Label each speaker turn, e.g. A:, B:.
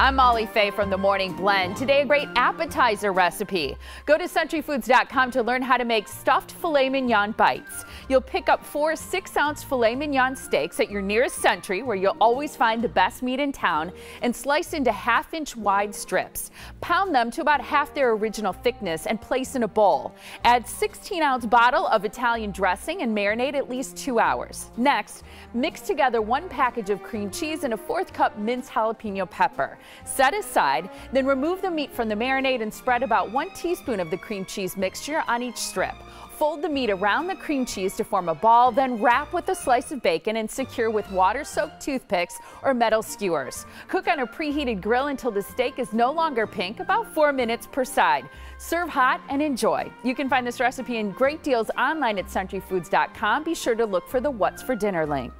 A: I'm Molly Fay from the Morning Blend. Today, a great appetizer recipe. Go to SentryFoods.com to learn how to make stuffed filet mignon bites. You'll pick up four six ounce filet mignon steaks at your nearest Sentry, where you'll always find the best meat in town, and slice into half inch wide strips. Pound them to about half their original thickness and place in a bowl. Add 16 ounce bottle of Italian dressing and marinate at least two hours. Next, mix together one package of cream cheese and a fourth cup minced jalapeno pepper. Set aside, then remove the meat from the marinade and spread about one teaspoon of the cream cheese mixture on each strip. Fold the meat around the cream cheese to form a ball, then wrap with a slice of bacon and secure with water-soaked toothpicks or metal skewers. Cook on a preheated grill until the steak is no longer pink, about four minutes per side. Serve hot and enjoy. You can find this recipe in great deals online at SentryFoods.com. Be sure to look for the What's for Dinner link.